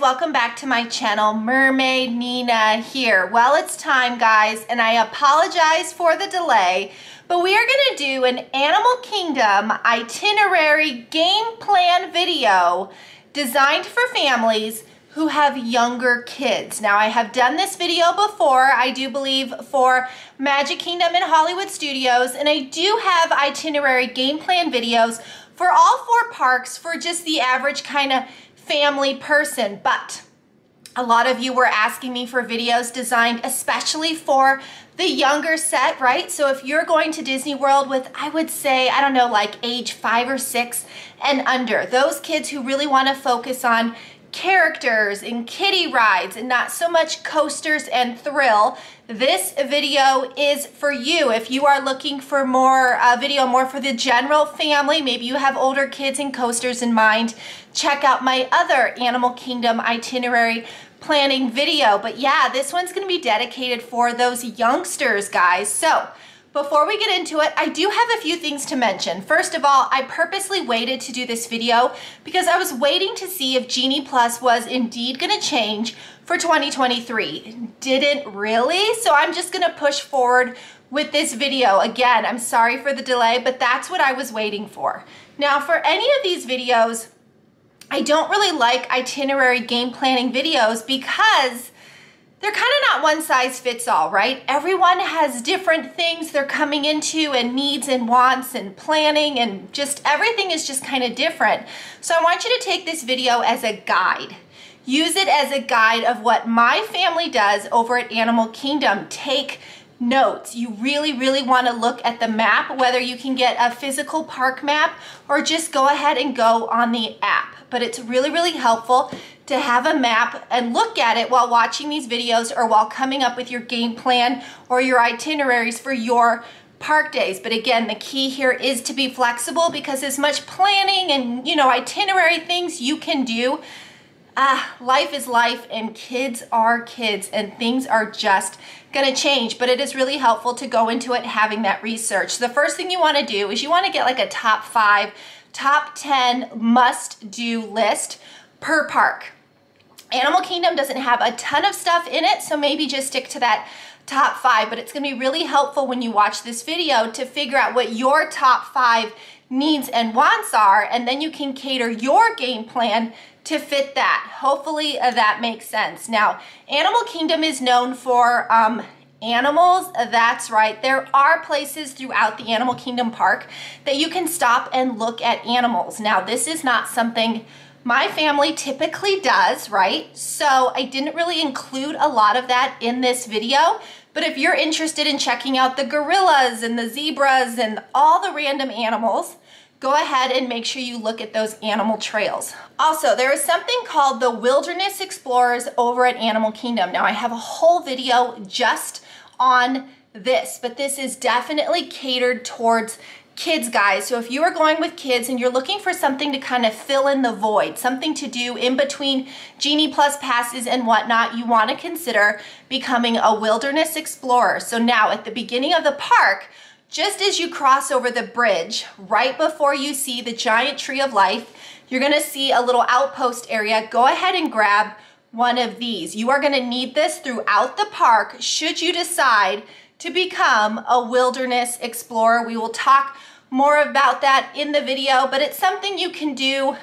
welcome back to my channel. Mermaid Nina here. Well, it's time guys, and I apologize for the delay, but we are gonna do an Animal Kingdom itinerary game plan video designed for families who have younger kids. Now, I have done this video before, I do believe, for Magic Kingdom and Hollywood Studios, and I do have itinerary game plan videos for all four parks for just the average kind of family person, but a lot of you were asking me for videos designed especially for the younger set, right? So if you're going to Disney World with, I would say, I don't know, like age five or six and under, those kids who really want to focus on characters and kiddie rides and not so much coasters and thrill, this video is for you. If you are looking for more uh, video, more for the general family, maybe you have older kids and coasters in mind, check out my other Animal Kingdom itinerary planning video. But yeah, this one's gonna be dedicated for those youngsters, guys. So before we get into it, I do have a few things to mention. First of all, I purposely waited to do this video because I was waiting to see if Genie Plus was indeed gonna change for 2023. Didn't really, so I'm just gonna push forward with this video. Again, I'm sorry for the delay, but that's what I was waiting for. Now, for any of these videos, I don't really like itinerary game planning videos because they're kind of not one size fits all, right? Everyone has different things they're coming into and needs and wants and planning and just everything is just kind of different. So I want you to take this video as a guide. Use it as a guide of what my family does over at Animal Kingdom. Take notes. You really, really want to look at the map, whether you can get a physical park map or just go ahead and go on the app. But it's really, really helpful to have a map and look at it while watching these videos or while coming up with your game plan or your itineraries for your park days. But again, the key here is to be flexible because as much planning and, you know, itinerary things you can do, ah, life is life and kids are kids and things are just gonna change, but it is really helpful to go into it having that research. The first thing you wanna do is you wanna get like a top five, top 10 must do list per park. Animal Kingdom doesn't have a ton of stuff in it, so maybe just stick to that top five, but it's gonna be really helpful when you watch this video to figure out what your top five needs and wants are, and then you can cater your game plan to fit that. Hopefully uh, that makes sense. Now, Animal Kingdom is known for um, animals, that's right. There are places throughout the Animal Kingdom park that you can stop and look at animals. Now, this is not something my family typically does, right? So I didn't really include a lot of that in this video, but if you're interested in checking out the gorillas and the zebras and all the random animals, go ahead and make sure you look at those animal trails. Also, there is something called the Wilderness Explorers over at Animal Kingdom. Now I have a whole video just on this, but this is definitely catered towards kids guys. So if you are going with kids and you're looking for something to kind of fill in the void, something to do in between Genie Plus passes and whatnot, you want to consider becoming a wilderness explorer. So now at the beginning of the park, just as you cross over the bridge, right before you see the giant tree of life, you're gonna see a little outpost area. Go ahead and grab one of these. You are gonna need this throughout the park should you decide to become a wilderness explorer. We will talk more about that in the video, but it's something you can do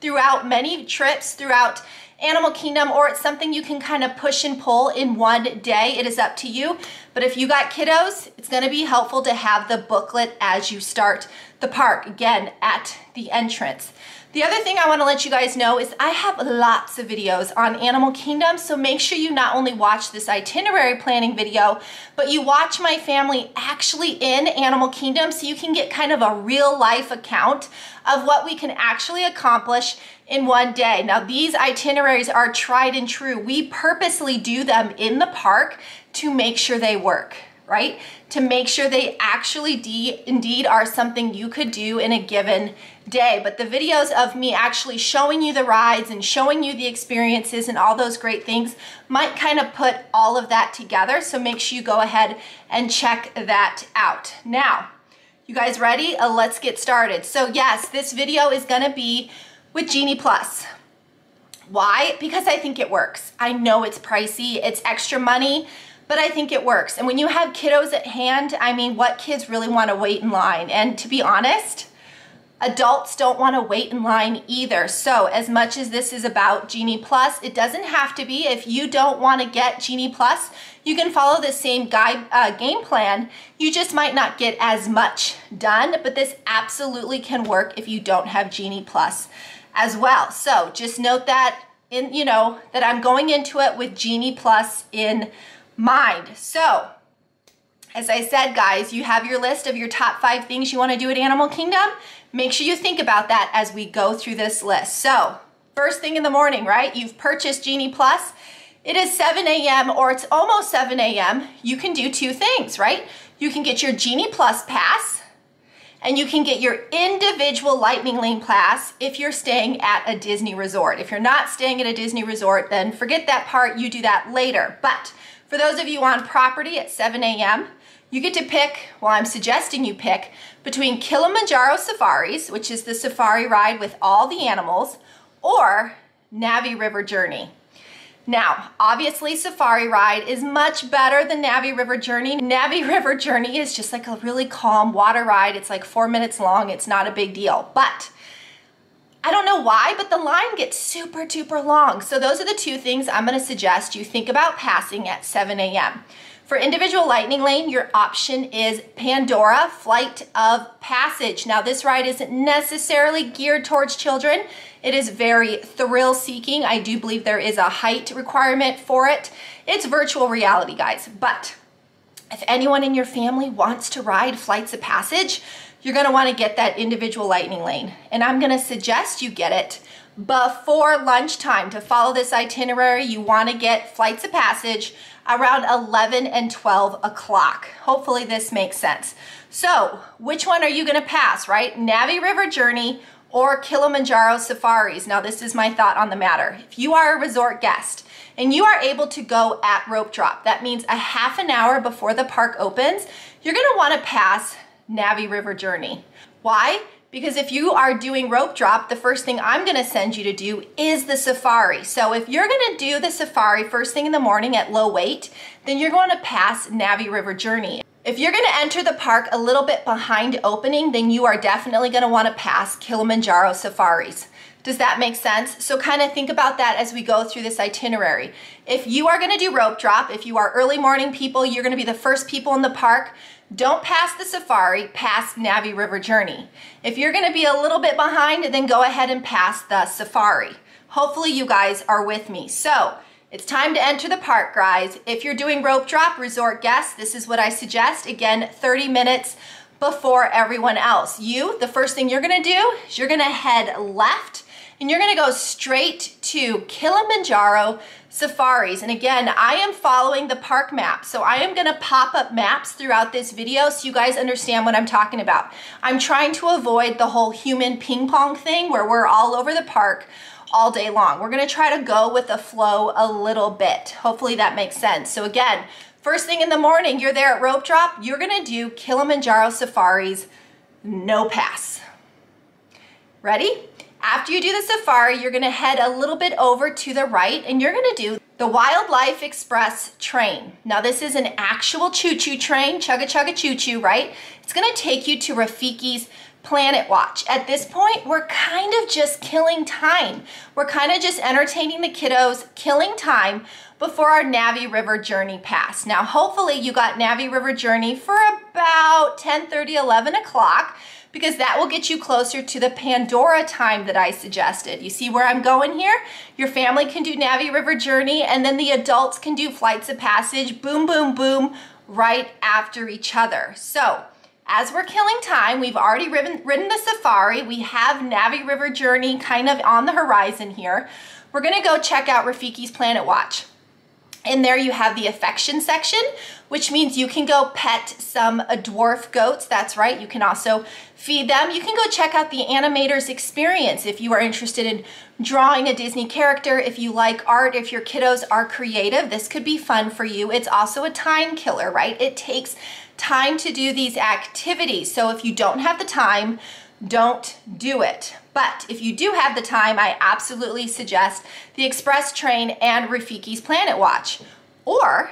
throughout many trips throughout Animal Kingdom, or it's something you can kind of push and pull in one day. It is up to you. But if you got kiddos, it's gonna be helpful to have the booklet as you start the park, again, at the entrance. The other thing I wanna let you guys know is I have lots of videos on Animal Kingdom, so make sure you not only watch this itinerary planning video, but you watch my family actually in Animal Kingdom so you can get kind of a real life account of what we can actually accomplish in one day. Now these itineraries are tried and true. We purposely do them in the park to make sure they work right? To make sure they actually indeed are something you could do in a given day. But the videos of me actually showing you the rides and showing you the experiences and all those great things might kind of put all of that together. So make sure you go ahead and check that out. Now, you guys ready? Uh, let's get started. So yes, this video is gonna be with Genie Plus. Why? Because I think it works. I know it's pricey, it's extra money, but I think it works. And when you have kiddos at hand, I mean, what kids really want to wait in line? And to be honest, Adults don't want to wait in line either. So as much as this is about Genie Plus, it doesn't have to be. If you don't want to get Genie Plus, you can follow the same guide uh, game plan. You just might not get as much done, but this absolutely can work if you don't have Genie Plus as well. So just note that in, you know, that I'm going into it with Genie Plus in mind. So as I said, guys, you have your list of your top five things you want to do at Animal Kingdom. Make sure you think about that as we go through this list. So, first thing in the morning, right? You've purchased Genie Plus. It is 7 a.m. or it's almost 7 a.m. You can do two things, right? You can get your Genie Plus pass and you can get your individual Lightning Lane pass if you're staying at a Disney resort. If you're not staying at a Disney resort, then forget that part, you do that later. But for those of you on property at 7 a.m., you get to pick, well, I'm suggesting you pick between Kilimanjaro Safaris, which is the safari ride with all the animals, or Navi River Journey. Now, obviously Safari Ride is much better than Navi River Journey. Navi River Journey is just like a really calm water ride. It's like four minutes long. It's not a big deal. But I don't know why, but the line gets super duper long. So those are the two things I'm gonna suggest you think about passing at 7 a.m. For individual lightning lane, your option is Pandora Flight of Passage. Now this ride isn't necessarily geared towards children. It is very thrill seeking. I do believe there is a height requirement for it. It's virtual reality, guys, but if anyone in your family wants to ride Flights of Passage, you're gonna wanna get that individual lightning lane. And I'm gonna suggest you get it before lunchtime. To follow this itinerary, you wanna get Flights of Passage around 11 and 12 o'clock. Hopefully this makes sense. So which one are you gonna pass, right? Navi River Journey or Kilimanjaro Safaris. Now this is my thought on the matter. If you are a resort guest and you are able to go at rope drop, that means a half an hour before the park opens, you're gonna wanna pass Navi River Journey. Why? Because if you are doing rope drop, the first thing I'm gonna send you to do is the safari. So if you're gonna do the safari first thing in the morning at low wait, then you're going to pass Navi River Journey. If you're gonna enter the park a little bit behind opening, then you are definitely gonna wanna pass Kilimanjaro Safaris. Does that make sense? So kind of think about that as we go through this itinerary. If you are gonna do rope drop, if you are early morning people, you're gonna be the first people in the park, don't pass the safari, pass Navi River Journey. If you're gonna be a little bit behind, then go ahead and pass the safari. Hopefully you guys are with me. So it's time to enter the park, guys. If you're doing rope drop, resort guests, this is what I suggest. Again, 30 minutes before everyone else. You, the first thing you're gonna do is you're gonna head left and you're gonna go straight to Kilimanjaro safaris. And again, I am following the park map. So I am gonna pop up maps throughout this video so you guys understand what I'm talking about. I'm trying to avoid the whole human ping pong thing where we're all over the park all day long. We're gonna try to go with the flow a little bit. Hopefully that makes sense. So again, first thing in the morning, you're there at rope drop, you're gonna do Kilimanjaro safaris, no pass. Ready? After you do the safari, you're gonna head a little bit over to the right and you're gonna do the Wildlife Express train. Now this is an actual choo-choo train, chugga chugga choo-choo, right? It's gonna take you to Rafiki's Planet Watch. At this point, we're kind of just killing time. We're kind of just entertaining the kiddos, killing time before our Navi River Journey pass. Now, hopefully you got Navi River Journey for about 10, 30, 11 o'clock because that will get you closer to the Pandora time that I suggested. You see where I'm going here? Your family can do Navi River Journey and then the adults can do Flights of Passage, boom, boom, boom, right after each other. So as we're killing time, we've already ridden, ridden the safari. We have Navi River Journey kind of on the horizon here. We're gonna go check out Rafiki's Planet Watch. And there you have the affection section, which means you can go pet some dwarf goats. That's right, you can also feed them. You can go check out the animator's experience if you are interested in drawing a Disney character, if you like art, if your kiddos are creative, this could be fun for you. It's also a time killer, right? It takes time to do these activities. So if you don't have the time, don't do it. But if you do have the time, I absolutely suggest the Express Train and Rafiki's Planet Watch. Or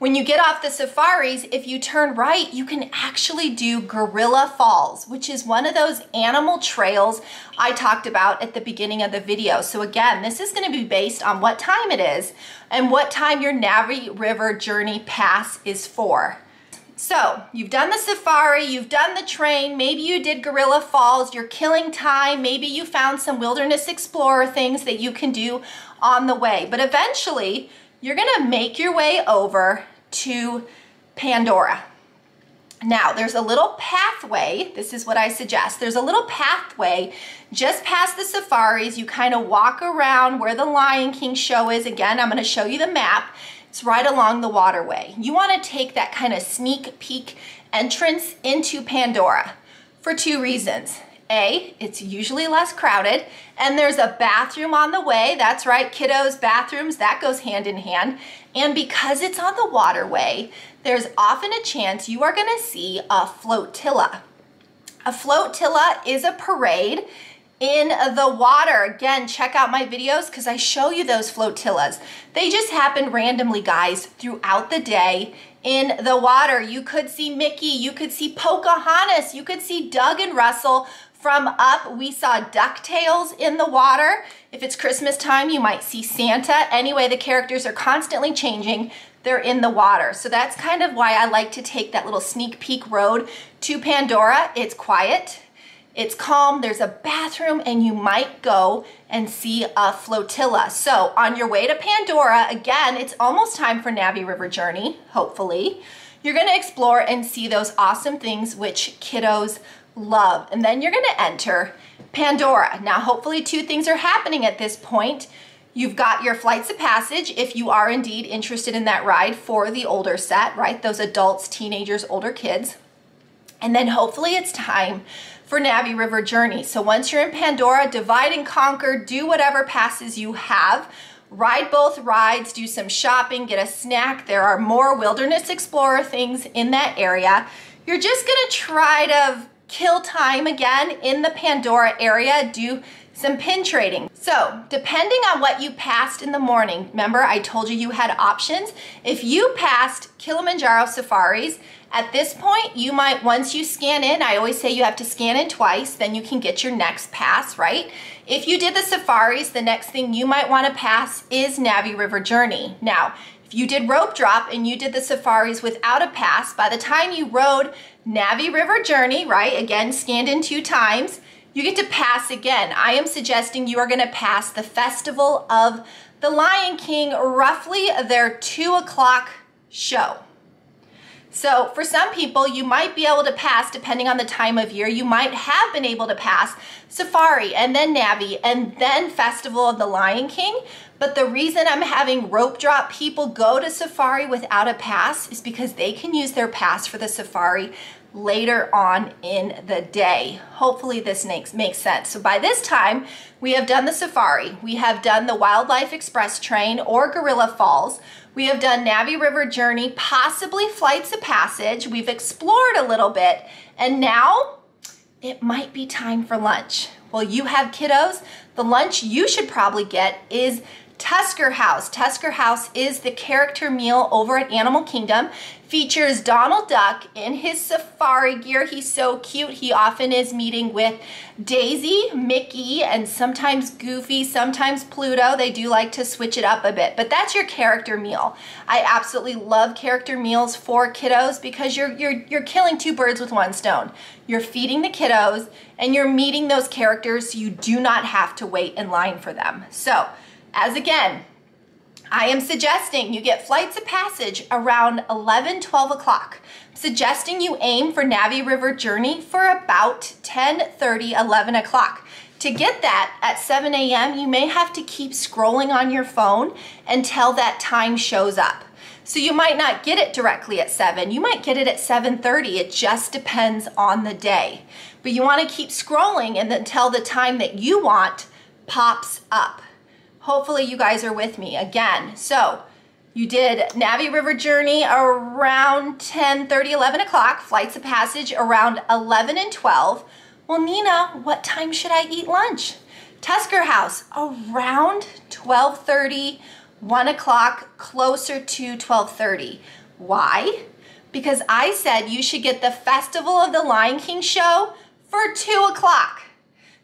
when you get off the safaris, if you turn right, you can actually do Gorilla Falls, which is one of those animal trails I talked about at the beginning of the video. So again, this is gonna be based on what time it is and what time your Navi River Journey Pass is for. So you've done the safari, you've done the train, maybe you did Gorilla Falls, you're killing time, maybe you found some Wilderness Explorer things that you can do on the way. But eventually, you're gonna make your way over to Pandora. Now, there's a little pathway. This is what I suggest. There's a little pathway just past the safaris. You kind of walk around where the Lion King show is. Again, I'm going to show you the map. It's right along the waterway. You want to take that kind of sneak peek entrance into Pandora for two reasons. A, it's usually less crowded, and there's a bathroom on the way. That's right, kiddos, bathrooms, that goes hand in hand. And because it's on the waterway, there's often a chance you are gonna see a flotilla. A flotilla is a parade in the water. Again, check out my videos because I show you those flotillas. They just happen randomly, guys, throughout the day in the water. You could see Mickey, you could see Pocahontas, you could see Doug and Russell from up, we saw DuckTales in the water. If it's Christmas time, you might see Santa. Anyway, the characters are constantly changing. They're in the water. So that's kind of why I like to take that little sneak peek road to Pandora. It's quiet, it's calm, there's a bathroom, and you might go and see a flotilla. So on your way to Pandora, again, it's almost time for Navi River Journey, hopefully. You're gonna explore and see those awesome things which kiddos love. And then you're gonna enter Pandora. Now, hopefully two things are happening at this point. You've got your flights of passage if you are indeed interested in that ride for the older set, right? Those adults, teenagers, older kids. And then hopefully it's time for Navi River Journey. So once you're in Pandora, divide and conquer, do whatever passes you have. Ride both rides, do some shopping, get a snack. There are more Wilderness Explorer things in that area. You're just gonna try to kill time again in the Pandora area, do some pin trading. So depending on what you passed in the morning, remember I told you you had options. If you passed Kilimanjaro safaris, at this point, you might, once you scan in, I always say you have to scan in twice, then you can get your next pass, right? If you did the safaris, the next thing you might wanna pass is Navi River Journey. Now, if you did rope drop and you did the safaris without a pass, by the time you rode Navi River Journey, right, again, scanned in two times, you get to pass again. I am suggesting you are gonna pass the Festival of the Lion King, roughly their two o'clock show. So for some people, you might be able to pass, depending on the time of year, you might have been able to pass Safari and then Navi and then Festival of the Lion King. But the reason I'm having rope drop people go to Safari without a pass is because they can use their pass for the Safari later on in the day. Hopefully this makes, makes sense. So by this time, we have done the safari. We have done the Wildlife Express train or Gorilla Falls. We have done Navi River Journey, possibly Flights of Passage. We've explored a little bit, and now it might be time for lunch. Well, you have kiddos. The lunch you should probably get is Tusker House. Tusker House is the character meal over at Animal Kingdom features Donald Duck in his safari gear. He's so cute. He often is meeting with Daisy, Mickey, and sometimes Goofy, sometimes Pluto. They do like to switch it up a bit, but that's your character meal. I absolutely love character meals for kiddos because you're, you're, you're killing two birds with one stone. You're feeding the kiddos and you're meeting those characters so you do not have to wait in line for them. So, as again, I am suggesting you get flights of passage around 11, 12 o'clock. Suggesting you aim for Navi River Journey for about 10, 30, 11 o'clock. To get that at 7 a.m., you may have to keep scrolling on your phone until that time shows up. So you might not get it directly at 7. You might get it at 7.30. It just depends on the day. But you want to keep scrolling and until the time that you want pops up. Hopefully you guys are with me again. So you did Navi River Journey around 10, 30, 11 o'clock, Flights of Passage around 11 and 12. Well, Nina, what time should I eat lunch? Tusker House, around 1230, 1 o'clock, closer to 1230. Why? Because I said you should get the Festival of the Lion King show for 2 o'clock.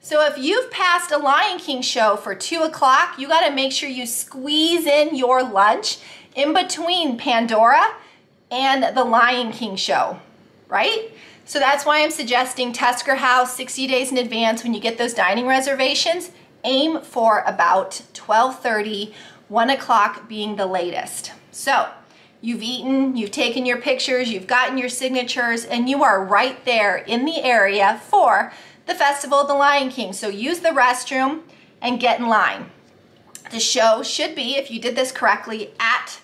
So if you've passed a Lion King show for 2 o'clock, you got to make sure you squeeze in your lunch in between Pandora and the Lion King show, right? So that's why I'm suggesting Tusker House 60 days in advance when you get those dining reservations. Aim for about 12:30, 1 o'clock being the latest. So you've eaten, you've taken your pictures, you've gotten your signatures, and you are right there in the area for the Festival of the Lion King. So use the restroom and get in line. The show should be, if you did this correctly, at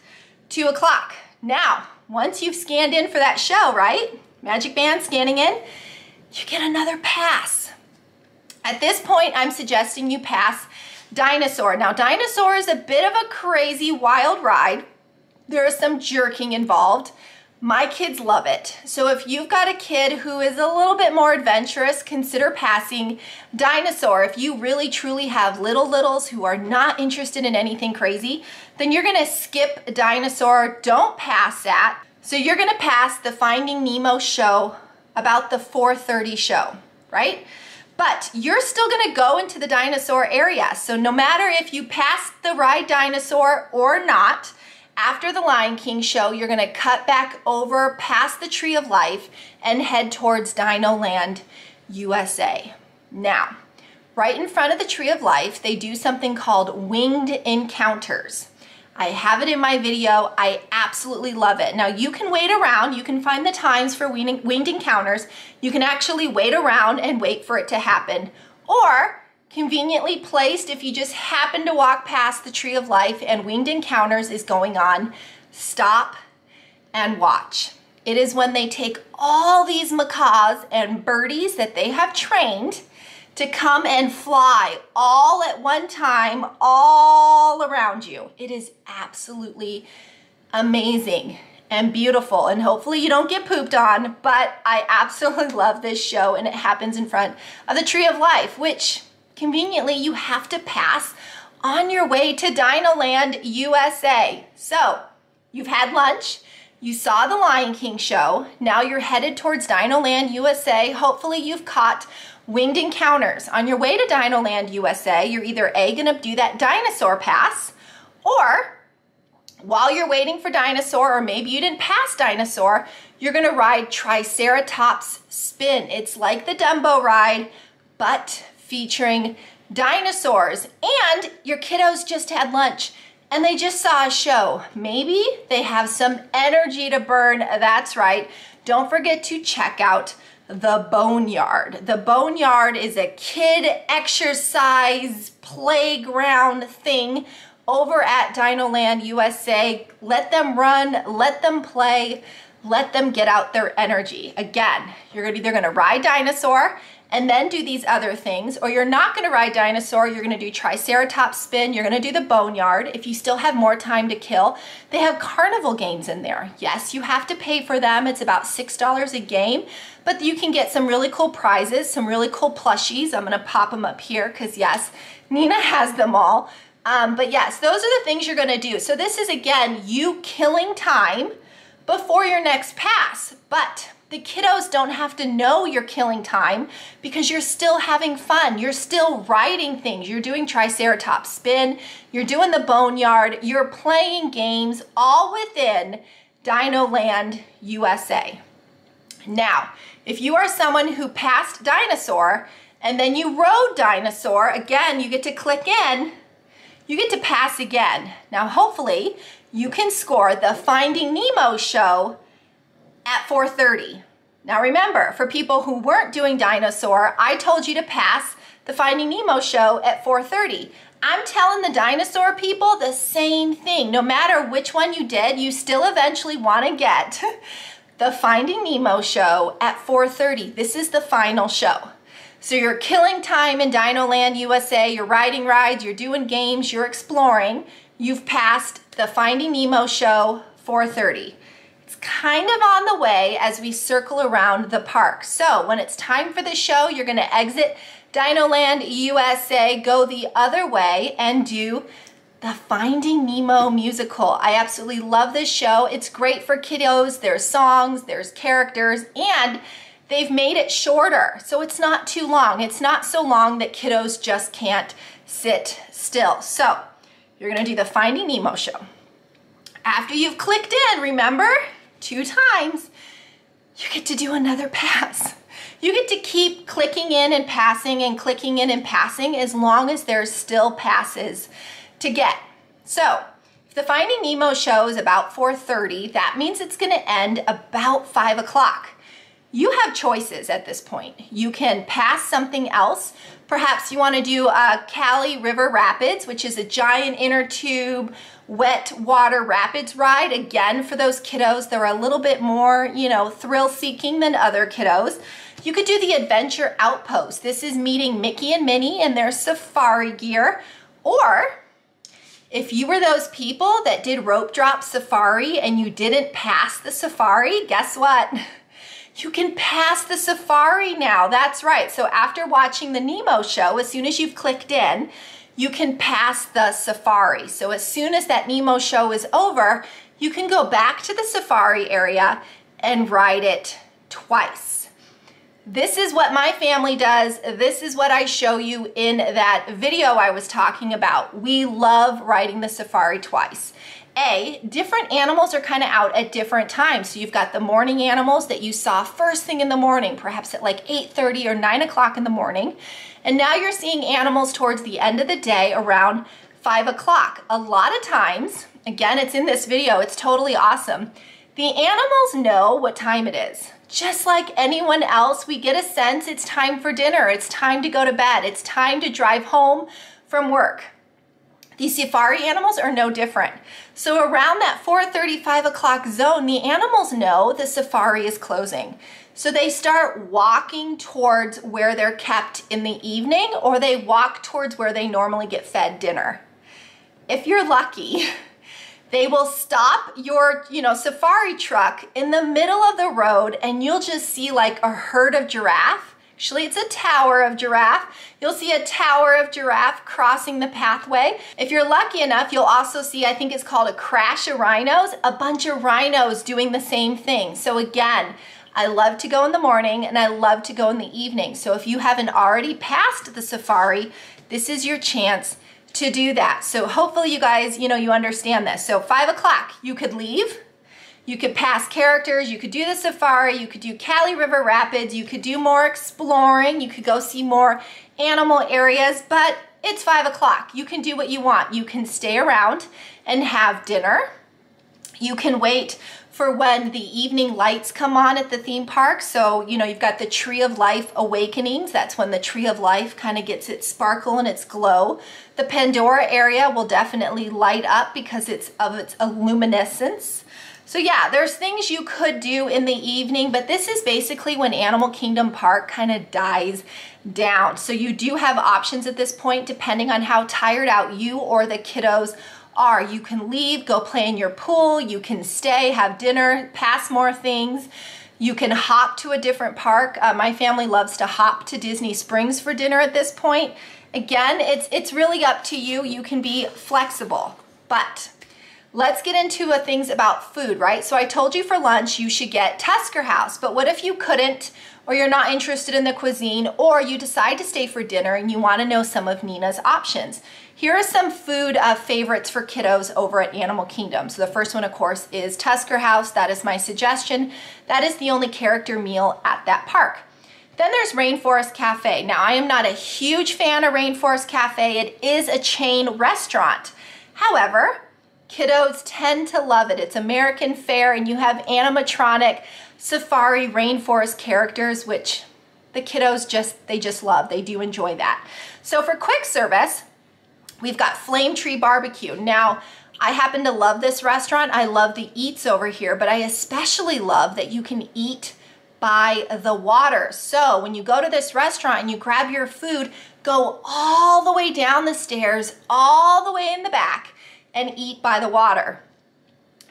2 o'clock. Now, once you've scanned in for that show, right? Magic band scanning in, you get another pass. At this point, I'm suggesting you pass Dinosaur. Now, Dinosaur is a bit of a crazy, wild ride. There is some jerking involved. My kids love it. So if you've got a kid who is a little bit more adventurous, consider passing Dinosaur. If you really truly have little littles who are not interested in anything crazy, then you're gonna skip Dinosaur. Don't pass that. So you're gonna pass the Finding Nemo show about the 4.30 show, right? But you're still gonna go into the dinosaur area. So no matter if you pass the ride dinosaur or not, after the Lion King show, you're gonna cut back over past the Tree of Life and head towards Dino Land, USA. Now, right in front of the Tree of Life, they do something called winged encounters. I have it in my video. I absolutely love it. Now you can wait around. You can find the times for winged encounters. You can actually wait around and wait for it to happen. Or conveniently placed if you just happen to walk past the tree of life and winged encounters is going on, stop and watch. It is when they take all these macaws and birdies that they have trained to come and fly all at one time, all around you. It is absolutely amazing and beautiful. And hopefully you don't get pooped on, but I absolutely love this show and it happens in front of the Tree of Life, which conveniently you have to pass on your way to Dinoland USA. So you've had lunch, you saw the Lion King show, now you're headed towards Dinoland USA. Hopefully you've caught Winged Encounters. On your way to Dinoland USA, you're either A, gonna do that dinosaur pass, or while you're waiting for dinosaur, or maybe you didn't pass dinosaur, you're gonna ride Triceratops Spin. It's like the Dumbo ride, but featuring dinosaurs. And your kiddos just had lunch and they just saw a show. Maybe they have some energy to burn. That's right. Don't forget to check out the Boneyard. The Boneyard is a kid exercise playground thing over at Dinoland USA. Let them run, let them play, let them get out their energy. Again, you're either gonna ride dinosaur and then do these other things, or you're not gonna ride dinosaur, you're gonna do triceratops spin, you're gonna do the boneyard. If you still have more time to kill, they have carnival games in there. Yes, you have to pay for them. It's about $6 a game, but you can get some really cool prizes, some really cool plushies. I'm gonna pop them up here because yes, Nina has them all. Um, but yes, those are the things you're gonna do. So this is again, you killing time before your next pass, but the kiddos don't have to know you're killing time because you're still having fun. You're still writing things. You're doing Triceratops spin. You're doing the boneyard. You're playing games all within Dino Land USA. Now, if you are someone who passed Dinosaur and then you rode Dinosaur, again, you get to click in, you get to pass again. Now, hopefully, you can score the Finding Nemo show at 4.30. Now remember, for people who weren't doing dinosaur, I told you to pass the Finding Nemo show at 4.30. I'm telling the dinosaur people the same thing. No matter which one you did, you still eventually want to get the Finding Nemo show at 4.30. This is the final show. So you're killing time in Dino Land USA, you're riding rides, you're doing games, you're exploring. You've passed the Finding Nemo show 4.30 It's kind of on the way as we circle around the park. So when it's time for the show, you're gonna exit Dinoland USA, go the other way and do the Finding Nemo musical. I absolutely love this show. It's great for kiddos. There's songs, there's characters, and they've made it shorter. So it's not too long. It's not so long that kiddos just can't sit still. So you're gonna do the Finding Nemo show. After you've clicked in, remember, two times, you get to do another pass. You get to keep clicking in and passing and clicking in and passing as long as there's still passes to get. So if the Finding Nemo show is about 4.30, that means it's gonna end about five o'clock. You have choices at this point. You can pass something else. Perhaps you wanna do uh, a Kali River Rapids, which is a giant inner tube wet water rapids ride. Again, for those kiddos, they're a little bit more, you know, thrill seeking than other kiddos. You could do the Adventure Outpost. This is meeting Mickey and Minnie in their safari gear. Or if you were those people that did rope drop safari and you didn't pass the safari, guess what? You can pass the safari now. That's right. So after watching the Nemo show, as soon as you've clicked in, you can pass the safari. So as soon as that Nemo show is over, you can go back to the safari area and ride it twice. This is what my family does. This is what I show you in that video I was talking about. We love riding the safari twice. A, different animals are kind of out at different times. So you've got the morning animals that you saw first thing in the morning, perhaps at like 8.30 or 9 o'clock in the morning. And now you're seeing animals towards the end of the day around 5 o'clock. A lot of times, again, it's in this video, it's totally awesome. The animals know what time it is. Just like anyone else, we get a sense it's time for dinner, it's time to go to bed, it's time to drive home from work. These safari animals are no different. So around that 4.35 o'clock zone, the animals know the safari is closing. So they start walking towards where they're kept in the evening or they walk towards where they normally get fed dinner. If you're lucky, They will stop your, you know, safari truck in the middle of the road and you'll just see like a herd of giraffe. Actually, it's a tower of giraffe. You'll see a tower of giraffe crossing the pathway. If you're lucky enough, you'll also see, I think it's called a crash of rhinos, a bunch of rhinos doing the same thing. So again, I love to go in the morning and I love to go in the evening. So if you haven't already passed the safari, this is your chance to do that. So hopefully you guys, you know, you understand this. So five o'clock, you could leave, you could pass characters, you could do the safari, you could do Kali River Rapids, you could do more exploring, you could go see more animal areas, but it's five o'clock. You can do what you want. You can stay around and have dinner. You can wait for when the evening lights come on at the theme park. So, you know, you've got the Tree of Life Awakenings. That's when the Tree of Life kind of gets its sparkle and its glow. The Pandora area will definitely light up because it's of its luminescence. So yeah, there's things you could do in the evening, but this is basically when Animal Kingdom Park kind of dies down. So you do have options at this point depending on how tired out you or the kiddos are you can leave, go play in your pool, you can stay, have dinner, pass more things. You can hop to a different park. Uh, my family loves to hop to Disney Springs for dinner at this point. Again, it's, it's really up to you. You can be flexible, but let's get into things about food, right? So I told you for lunch you should get Tusker House, but what if you couldn't or you're not interested in the cuisine or you decide to stay for dinner and you wanna know some of Nina's options? Here are some food uh, favorites for kiddos over at Animal Kingdom. So the first one, of course, is Tusker House. That is my suggestion. That is the only character meal at that park. Then there's Rainforest Cafe. Now, I am not a huge fan of Rainforest Cafe. It is a chain restaurant. However, kiddos tend to love it. It's American fare and you have animatronic safari rainforest characters, which the kiddos just, they just love. They do enjoy that. So for quick service, We've got Flame Tree Barbecue. Now, I happen to love this restaurant. I love the eats over here, but I especially love that you can eat by the water. So when you go to this restaurant and you grab your food, go all the way down the stairs, all the way in the back, and eat by the water.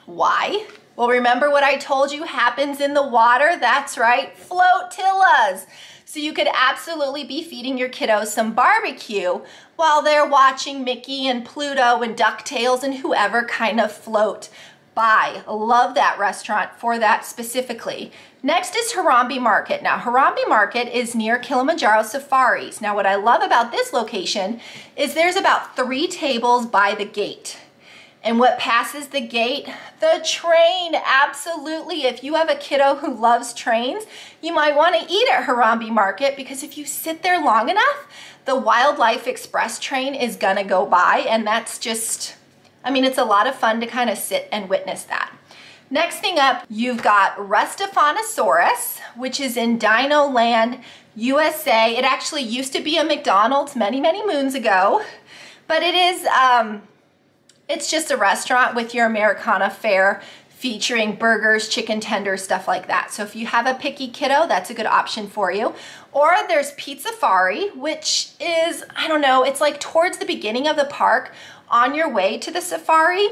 Why? Well, remember what I told you happens in the water? That's right, flotillas. So you could absolutely be feeding your kiddos some barbecue while they're watching Mickey and Pluto and DuckTales and whoever kind of float by. Love that restaurant for that specifically. Next is Harambee Market. Now, Harambee Market is near Kilimanjaro Safaris. Now, what I love about this location is there's about three tables by the gate. And what passes the gate? The train, absolutely. If you have a kiddo who loves trains, you might want to eat at Harambee Market because if you sit there long enough, the Wildlife Express train is gonna go by and that's just, I mean, it's a lot of fun to kind of sit and witness that. Next thing up, you've got Restaurantosaurus, which is in Dino Land, USA. It actually used to be a McDonald's many, many moons ago, but it is, um, it's just a restaurant with your Americana fare featuring burgers, chicken tenders, stuff like that. So if you have a picky kiddo, that's a good option for you. Or there's Pizzafari, which is, I don't know, it's like towards the beginning of the park on your way to the safari.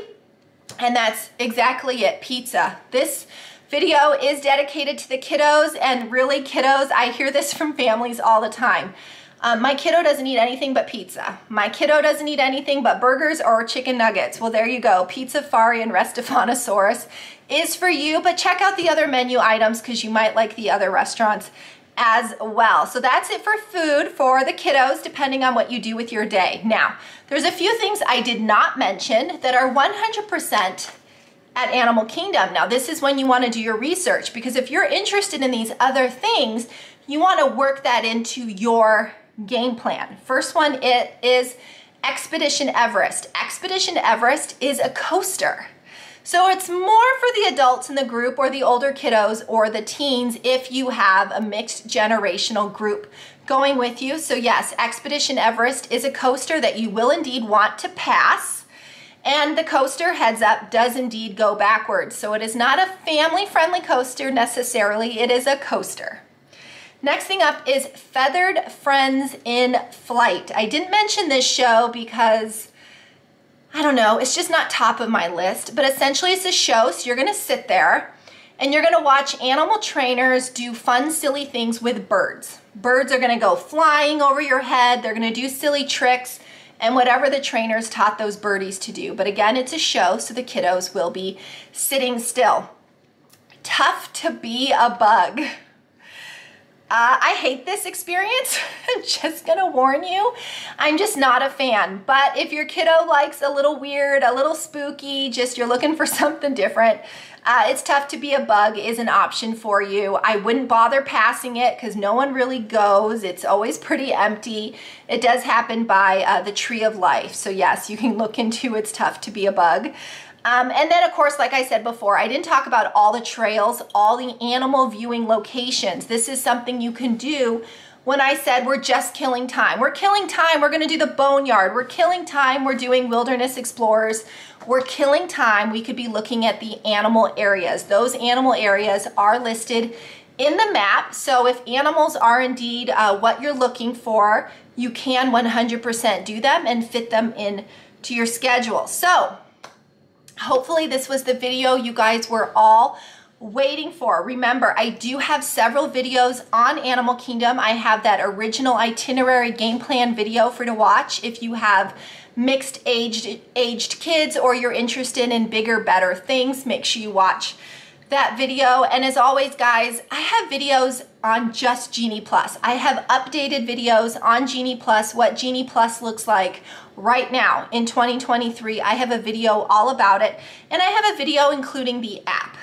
And that's exactly it, pizza. This video is dedicated to the kiddos and really kiddos, I hear this from families all the time. Um, my kiddo doesn't eat anything but pizza. My kiddo doesn't eat anything but burgers or chicken nuggets. Well, there you go. Pizzafari and Restaurantosaurus is for you, but check out the other menu items because you might like the other restaurants as well. So that's it for food for the kiddos, depending on what you do with your day. Now, there's a few things I did not mention that are 100% at Animal Kingdom. Now, this is when you want to do your research because if you're interested in these other things, you want to work that into your game plan. First one it is Expedition Everest. Expedition Everest is a coaster. So it's more for the adults in the group or the older kiddos or the teens if you have a mixed generational group going with you. So yes, Expedition Everest is a coaster that you will indeed want to pass. And the coaster, heads up, does indeed go backwards. So it is not a family-friendly coaster necessarily, it is a coaster. Next thing up is Feathered Friends in Flight. I didn't mention this show because, I don't know, it's just not top of my list, but essentially it's a show, so you're gonna sit there and you're gonna watch animal trainers do fun, silly things with birds. Birds are gonna go flying over your head, they're gonna do silly tricks, and whatever the trainers taught those birdies to do. But again, it's a show, so the kiddos will be sitting still. Tough to be a bug. Uh, I hate this experience. I'm just gonna warn you, I'm just not a fan. But if your kiddo likes a little weird, a little spooky, just you're looking for something different, uh, it's tough to be a bug is an option for you. I wouldn't bother passing it because no one really goes. It's always pretty empty. It does happen by uh, the Tree of Life. So yes, you can look into It's Tough to be a Bug. Um, and then of course, like I said before, I didn't talk about all the trails, all the animal viewing locations. This is something you can do when I said we're just killing time. We're killing time, we're gonna do the boneyard. We're killing time, we're doing wilderness explorers. We're killing time, we could be looking at the animal areas. Those animal areas are listed in the map. So if animals are indeed uh, what you're looking for, you can 100% do them and fit them in to your schedule. So Hopefully this was the video you guys were all waiting for. Remember, I do have several videos on Animal Kingdom. I have that original itinerary game plan video for you to watch if you have mixed aged aged kids or you're interested in bigger, better things. Make sure you watch that video. And as always, guys, I have videos on just Genie Plus. I have updated videos on Genie Plus, what Genie Plus looks like right now in 2023. I have a video all about it, and I have a video including the app.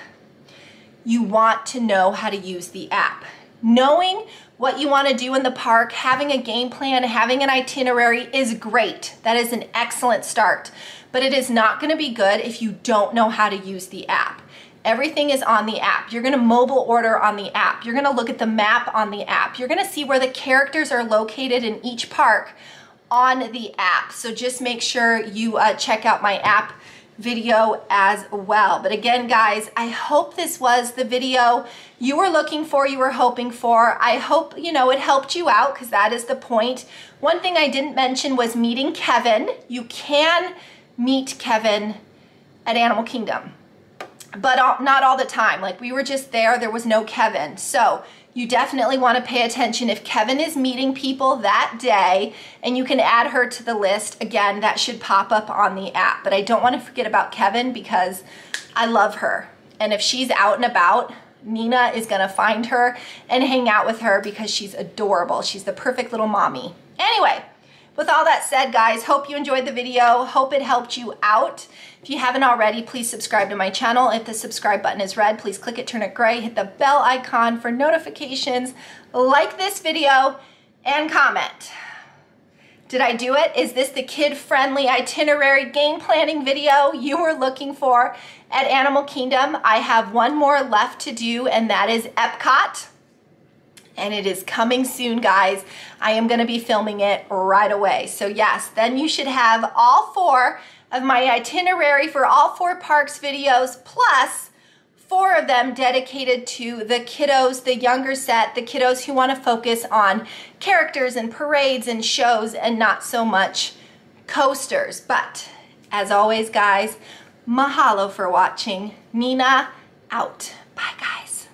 You want to know how to use the app. Knowing what you want to do in the park, having a game plan, having an itinerary is great. That is an excellent start. But it is not going to be good if you don't know how to use the app. Everything is on the app. You're gonna mobile order on the app. You're gonna look at the map on the app. You're gonna see where the characters are located in each park on the app. So just make sure you uh, check out my app video as well. But again, guys, I hope this was the video you were looking for, you were hoping for. I hope, you know, it helped you out because that is the point. One thing I didn't mention was meeting Kevin. You can meet Kevin at Animal Kingdom. But not all the time. Like we were just there, there was no Kevin. So you definitely want to pay attention if Kevin is meeting people that day and you can add her to the list. Again, that should pop up on the app. But I don't want to forget about Kevin because I love her. And if she's out and about, Nina is going to find her and hang out with her because she's adorable. She's the perfect little mommy. Anyway, with all that said, guys, hope you enjoyed the video. Hope it helped you out. If you haven't already, please subscribe to my channel. If the subscribe button is red, please click it, turn it gray, hit the bell icon for notifications, like this video, and comment. Did I do it? Is this the kid-friendly itinerary game planning video you were looking for at Animal Kingdom? I have one more left to do, and that is Epcot. And it is coming soon, guys. I am gonna be filming it right away. So yes, then you should have all four of my itinerary for all four parks videos, plus four of them dedicated to the kiddos, the younger set, the kiddos who want to focus on characters and parades and shows and not so much coasters. But as always, guys, mahalo for watching. Nina out. Bye, guys.